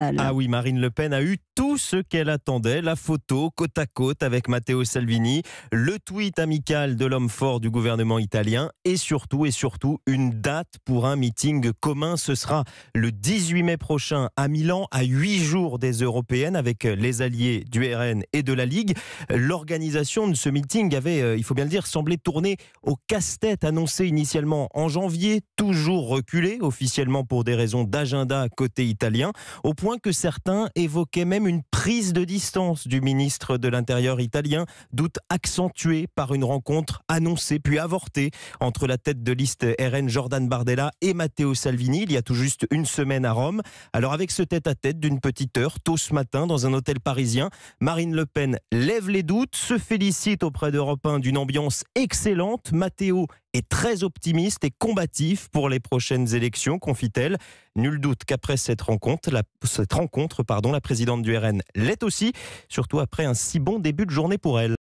Ah oui, Marine Le Pen a eu tout ce qu'elle attendait, la photo côte à côte avec Matteo Salvini, le tweet amical de l'homme fort du gouvernement italien et surtout et surtout une date pour un meeting commun. Ce sera le 18 mai prochain à Milan, à huit jours des européennes avec les alliés du RN et de la Ligue. L'organisation de ce meeting avait, euh, il faut bien le dire, semblé tourner au casse-tête annoncé initialement en janvier, toujours reculé officiellement pour des raisons d'agenda côté italien, au que certains évoquaient même une prise de distance du ministre de l'Intérieur italien, doute accentué par une rencontre annoncée puis avortée entre la tête de liste RN Jordan Bardella et Matteo Salvini il y a tout juste une semaine à Rome. Alors avec ce tête-à-tête d'une petite heure, tôt ce matin, dans un hôtel parisien, Marine Le Pen lève les doutes, se félicite auprès d'Europe 1 d'une ambiance excellente. Matteo est très optimiste et combatif pour les prochaines élections, confie-t-elle. Nul doute qu'après cette rencontre, la, pardon, la présidente du RN l'est aussi, surtout après un si bon début de journée pour elle.